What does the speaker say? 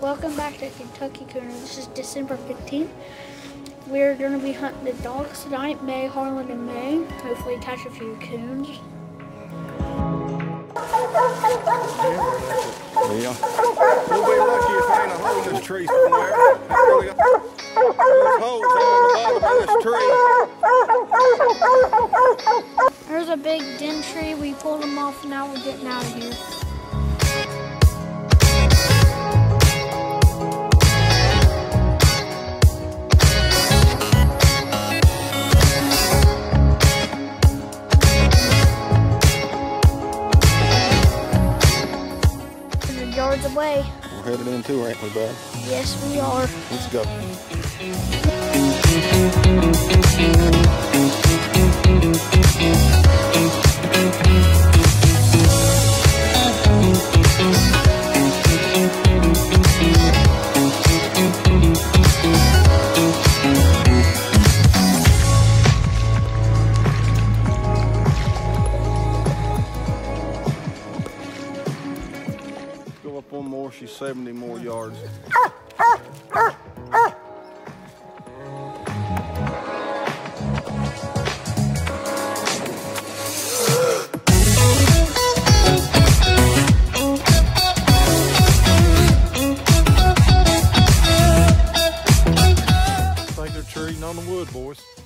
Welcome back to Kentucky Cooner. This is December 15th. We're going to be hunting the dogs tonight, May, Harlan, and May. Hopefully catch a few coons. Yeah. We'll be lucky if there ain't a hole in this tree somewhere. There's holes all the bottom of this tree. There's a big den tree. We pulled them off. Now we're getting out of here. Yards away. We're headed in too, ain't we, bud? Yes, we are. Let's go. more, she's 70 more yards. On the wood, boys.